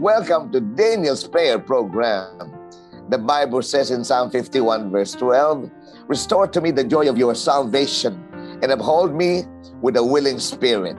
Welcome to Daniel's Prayer Program. The Bible says in Psalm 51, verse 12, Restore to me the joy of your salvation and uphold me with a willing spirit.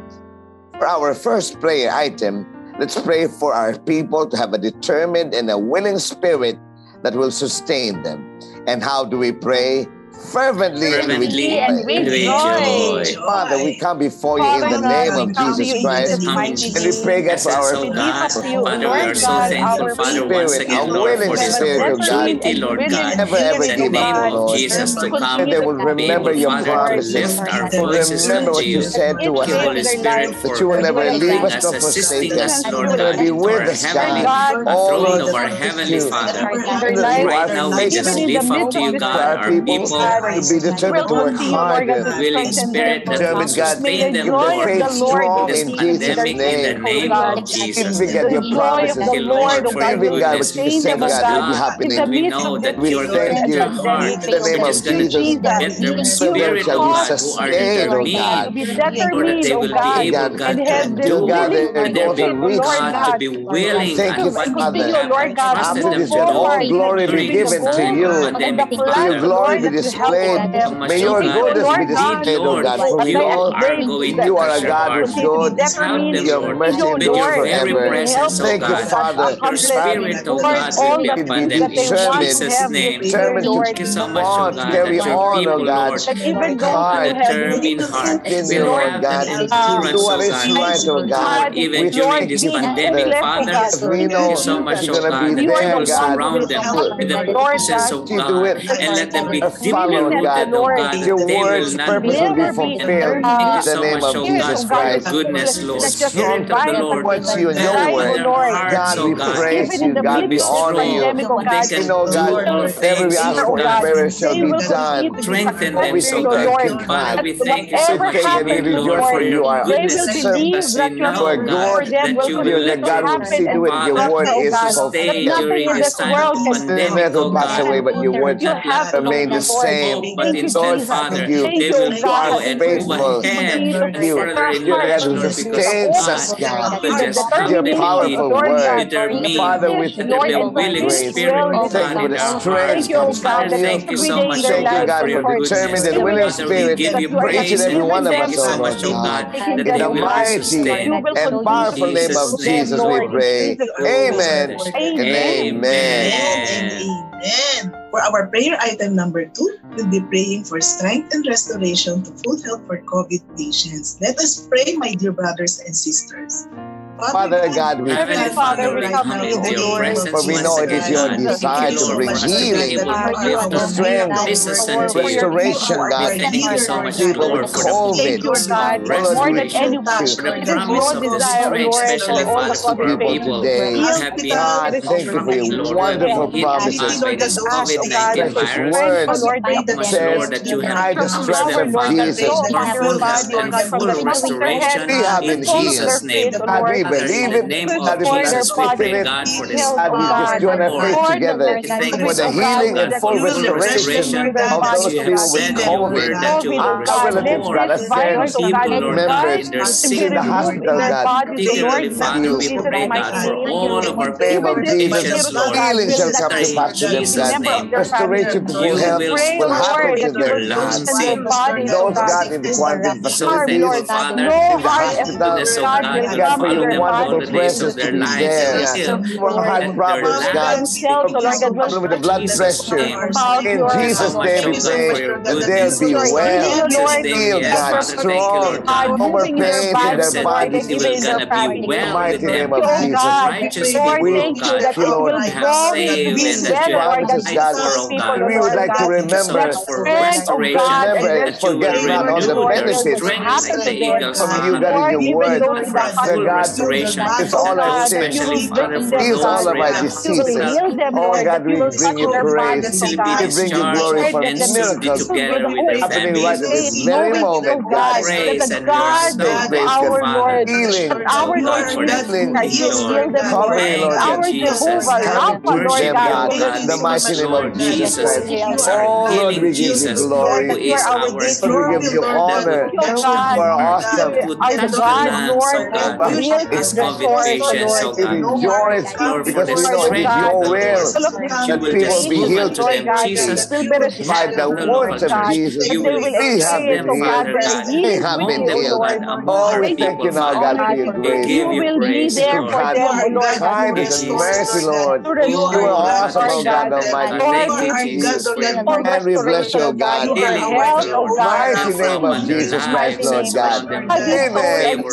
For our first prayer item, let's pray for our people to have a determined and a willing spirit that will sustain them. And how do we pray? fervently, fervently and with, joy. joy. Father, we come before you Father, in the name of Jesus Christ. And we pray God for our so Father, Lord we are so thankful, Father, once again, Lord, for this oh opportunity, Lord God. Never ever in the name of Jesus to come. And they will remember your promises. Remember what you said to us. Holy Spirit, that you will never leave us or forsake us. Lord God, be with us, God. All of our heavenly oh, Father. Right now, we just lift up to you, God, our people. To be determined to work harder. Willing spirit that will sustain them, Lord. In Jesus' name. In God, your promises. God, what you say, God, will be happening. We know that. In the name of Jesus. Spirit of God who are determined. Will be able, to do. And there be, God, to be willing. Thank you, Father. All glory be given to you. Your glory be displayed played. May your God be displayed, O God. For we all you are a God of good. Your mercy endures forever. Thank you, Father. Spirit, O God, all that they want, determined to keep on, carry on, O God. Hard, determined heart. Give me, Lord God, do what is right, O God. Even during this pandemic, Father, we know so much, O God, that you will surround them with the promises of God and let them be deeply will that, Lord, your words purposely be fulfilled in the name of Jesus Christ. Goodness, Lord. Strong to the Lord. What's you in your word. God, we praise you. God, we honor you. You know, God, every ask for prayer shall be done. Strengthen them, so God. Father, we thank you so much, Lord, for your goodness. For glory that you will let God will see to it. Your word is fulfilled. Nothing in this world can pass away, but your word remains the same but in Father, they will bow and overhand further in your because God, the just your powerful word, Father, with the willing spirit of Father, thank you so much, oh God, for your goodness. Father, we give you praise and we thank you so much, oh God, that they will be. And powerful name of Jesus, we pray. Amen. Amen. Amen. Amen. For our prayer item number two, we'll be praying for strength and restoration to full health for COVID patients. Let us pray, my dear brothers and sisters. Father God, we Heavenly Father, come to. For we know it is your desire to bring healing, to strength, restoration, God. Thank you Lord, COVID. More than Lord, especially for the people today. God, thank you for your wonderful promises. This COVID-19 says, I the strength of Jesus. We have been healed believe it, that we just faith in it, that we just join our faith together for the healing and full restoration of those people with COVID. Relatives, brother, friends, members in the hospital, God. We pray, God, for all of our patients, Lord. Healing shall come to pass to them, God. Restoration to full health will happen to them. Those, God, in the quarantine facility, in the hospital, God, for your their wonderful bodies in presence to Jesus' be name. there. Heal, For Lord, heart problems, heal God, themselves, oh Lord, God, will problem with the blood Jesus' pressure. In Jesus' so much, name we oh God, pray that they'll be well, Jesus' healed, God, Father, thank you, strong, Lord God. no more As pains in their bodies. that you gonna be In the mighty name of Jesus. righteously, We oh thank you, Lord. save and that you have promises, God. for, oh God. We would like to Thank you so remember, much for restoration, remember and that you will forget not all the renew their benefits strength like the eagles, from you, Father. God, in your word. And for a That full God restoration, is all and our most sins, especially, Father, for all of our really diseases. Oh God, we bring you praise. We be bring you glory for and soon miracles together with their happening right at this very moment, God. Praise and we are God, so take place, thankful, God. Father. Healing, So much for that healing, healing, Lord. recovery, Lord Thank God. you, Jesus. Come to Worship them, you, this convocation, so God. Enjoy it for the strength it's your will that people be healed to them, Jesus. By the words of Jesus, we have been healed. We have been healed. Oh, we thank you now, God, for your grace. You will be there for them, Lord. Kindness and mercy, Lord. You are awesome, God Almighty. And we bless you, God. In the mighty name of Jesus Christ, Lord God. Amen.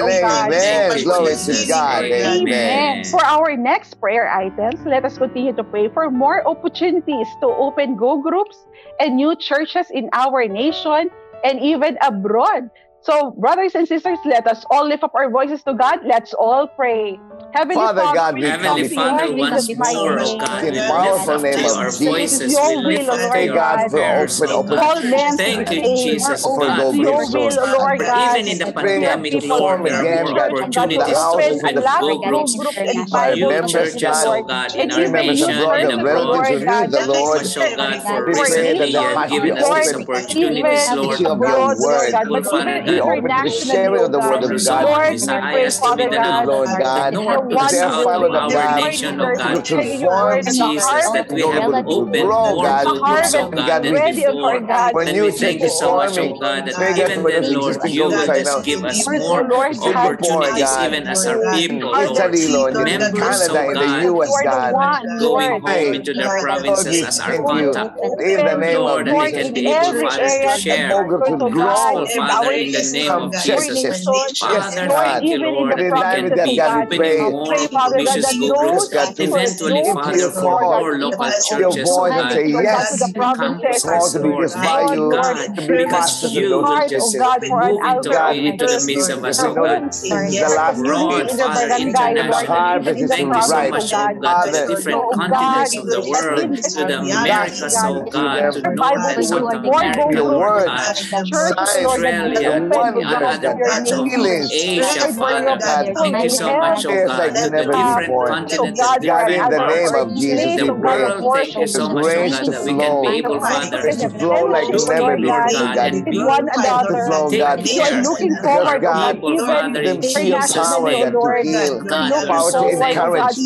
Amen. Praise, glory to God. Amen. Amen. For our next prayer items, let us continue to pray for more opportunities to open go groups and new churches in our nation and even abroad. So, brothers and sisters, let us all lift up our voices to God. Let's all pray. Heavenly Father God, we come before you once more, oh God. In powerful name of Jesus, we lift up Hey God, for open, open. Thank you, Jesus, for God. for the Lord, Lord, Lord, Even in the pandemic, Lord, there are opportunities to help go groups and Bible churches, oh God, in our nation and abroad. The Lord, oh God, for recently giving us these opportunities, Lord. Lord, Father God, we open the sharing of the word of God. Lord, we pray, Father God, Lord God, to the sound of our nation, O Jesus, that we have an open, more outdoors, O oh God, than before. And we thank you so much, oh O God, that even then, Lord, you will just give us more opportunities, even as our people, Lord, members, O God, oh going home into their provinces as our contact. Lord, and they can be able, Father, to share. the gospel, Father, in the name of Jesus. Father, thank you, Lord, that we can be pray, Father, that the those eventually, Father, for more local churches and yes, to the provinces, thank you, God, because you will just move into the midst of us, oh God. Lord, Father, internationally, thank you so much, oh God, to the different continents of the world, to the Americas, oh God, to North and South America, oh God, Australia, and other parts of Asia, Father. Thank you so much, oh God like you never knew. So God, God, in the name of Jesus, we pray the grace to flow, to flow like you never before, God. To flow, God. Because God, the power that to heal, power to encourage,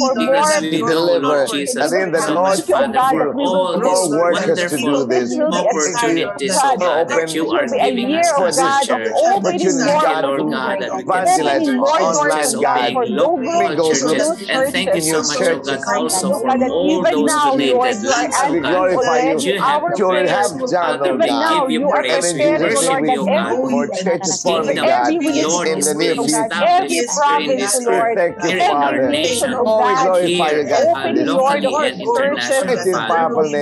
to deliver, and then the Lord for all workers to do this. Opportunities, God, you are giving us for oh this church. Opportunities, God, to evangelize online, God. And thank you so much, oh God, also for all those donated lands, oh God. You. have prepared us, oh God, we give you praise. We worship you, God. And the kingdom, Lord, is being established in this earth, in our nation, locally and internationally,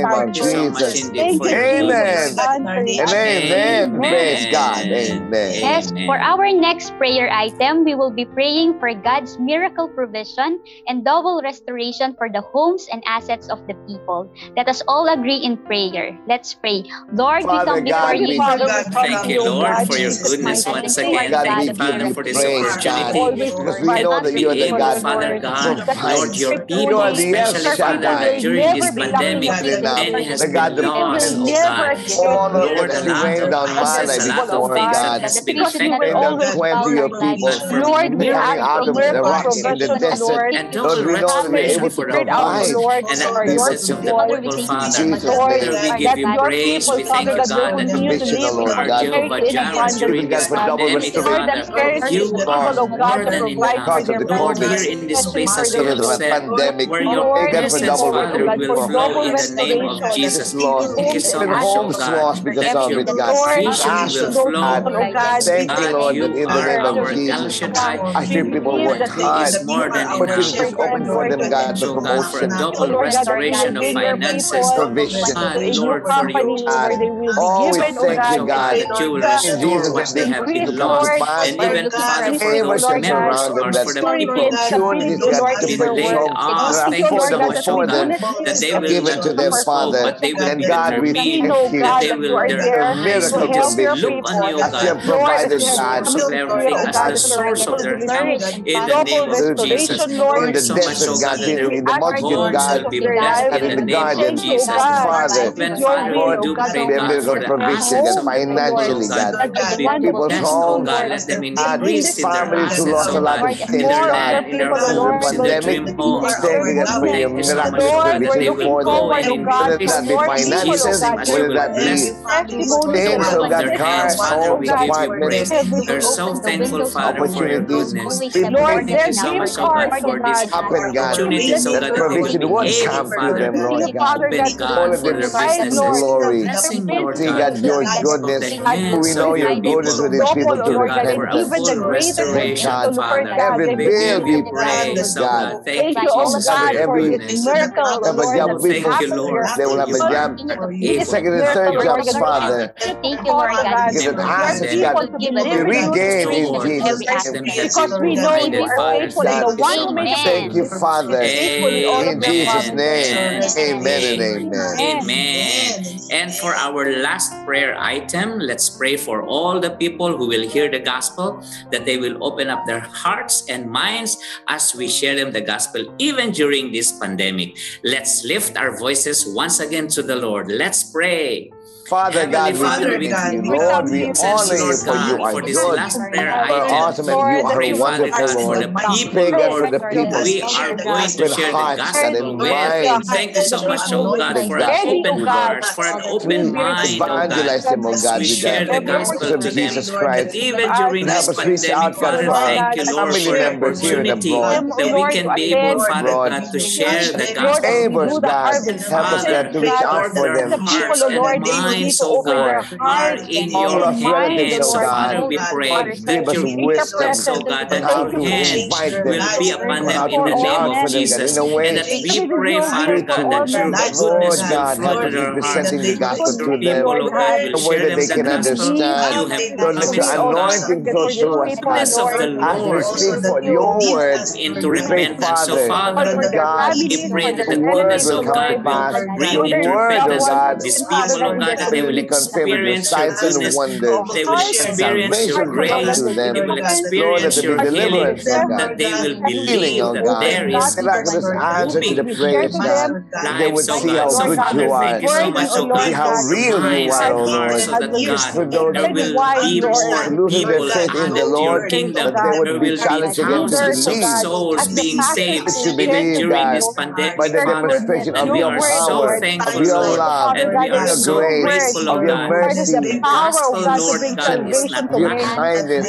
Thank you so much indeed for Amen. Amen. Praise God. Amen. Yes, for our next prayer item, we will be praying for God's miracle provision and double restoration for the homes and assets of the people. Let us all agree in prayer. Let's pray. Lord, Father we come God, before you. Father, Father, thank you, Lord, for your goodness once again. God, thank you, Father, for this opportunity. Because we know that you are the God. Father God, Lord, your people, especially, Father, during this pandemic, many has been lost, oh God. Lord, a lot of process, a lot of things that has been affected. Lord, we are out of the rocks in the desert. Lord. and Lord, we know they're restoration able to our provide. and the for your message of the people. Father, we thank you Father. so much Jesus' for Lord, name. Father, we give you praise. We thank you, God, that continue to Provision, O live Lord our God. Jehovah Jireh We during this God for double pandemic, Father. You are more to than enough. for Because of their the Lord, here in this place, as you have said, where your Pray Lord, God we for pray presence, Father, will flow in the name of Jesus. Lord. Thank you so much, oh God, lost because that of your it, and God. Lord, provision to will flow. God. people, God, Yes, we Thank you, Lord, you in the are name of our Lord, El Jesus. I we hear people work hard more than enough. But open for them, God, the promotion. Double restoration of finances. Provision. Lord, for your child. Oh, Always thank you, God, that you will restore what they have been lost. And even, Father, for those members or for the people who've been laid off, thank you so much, that they will given to their Father. But they will and God, we thank you. That they will, their be look on you, God. As your provider, God. Of everything, as the source of their. In the name of the vision, in the desert, God, in the mountain, God, and in the garden, Father, Lord, there is a provision financially, God. People's homes, these families who lost a lot of things, God, in the pandemic, standing up for your miraculous provision for them, whether that be finances, whether that be. things, oh God, cars, homes, apartments, opportunities, Lord, there's healing so God, for this so provision come to them, Lord God. God their businesses. Glory. God. Your goodness. We know your goodness with these people to Every bill God. Thank you, Jesus, for. Thank you, Lord. They will have a job. Second and third jobs, Father. Thank you, Lord God. Give them God. We regain in Jesus' Because we know are faithful God. The one Thank you, Father. In Jesus' name. Amen and amen. Amen. And for our last prayer item, let's pray for all the people who will hear the gospel that they will open up their hearts and minds as we share them the gospel, even during this pandemic. Let's lift our voices once again to the Lord. Let's pray. Father Heavenly God, Father, we, God, we, Lord, we honor you for you are for this good. last prayer Lord, awesome, and you are wonderful, Father, Lord. God, for the people, We are going to share the gospel with. Thank you so much, oh God, for an open heart, for an open mind, oh God. We share the gospel to them, Lord, that even during this pandemic, Father, thank you, Lord, for the opportunity that we can be able, Father God, to share the gospel. Neighbors, God, help us to reach out for them. Hearts and minds, minds, O God, are in your hands, O Father, we pray. That your wisdom, O God, that your hand will be upon them in the name of Jesus. And that we pray, Father God, that your goodness will flood our hearts. Your people, O God, will share them the gospel you have promised, O God. The goodness of the Lord your words into repentance. So, Father God, we pray that the goodness of God will bring into repentance. These people, O God, they will experience your goodness. They will experience your grace. They will experience your healing. That they will believe that there is moving in them. They would see how good you are. See how real you are, O oh Lord. So that God, there will be more people added the your kingdom. There will be thousands of souls being saved even during this pandemic. Father, and we are so thankful, Lord, and we are so grateful praise, O Lord God. The gospel, Lord God, is not.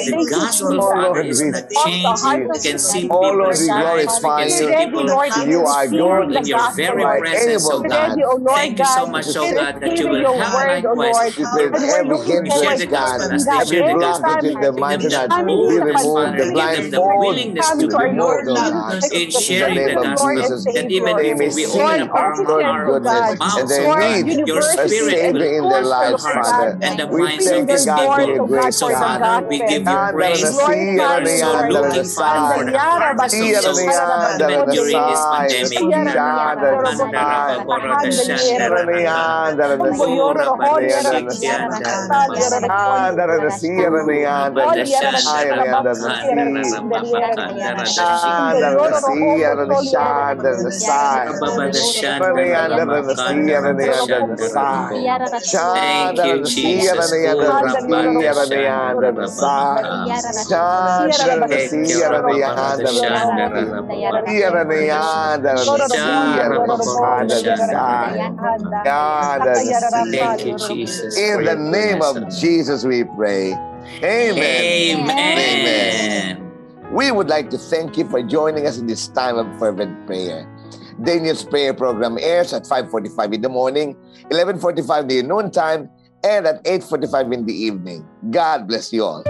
The gospel, Father, is not changed. Can see people, can see people you are Lord. in your very presence, oh God. Thank you so much, oh God, that you will have likewise. Share the gospel as they share the gospel. Give the boldness, Father. Give them the willingness to be more in sharing the gospel. That even if we open up our mouths, your spirit will na yanda na siya na yanda na sai. Thank Shanda you, na siya Jesus. na yanda Oh, na siya na yanda na sai. Shanda na siya na yanda na sai. Siya na yanda na siya na shanda na sai. Yanda na Thank siya. you, Jesus. In the name of Jesus we pray. Amen. Amen. We would like to thank you for joining us in this time of fervent prayer. Daniel's prayer program airs at 5:45 in the morning, 11:45 in the noon time, and at 8:45 in the evening. God bless you all.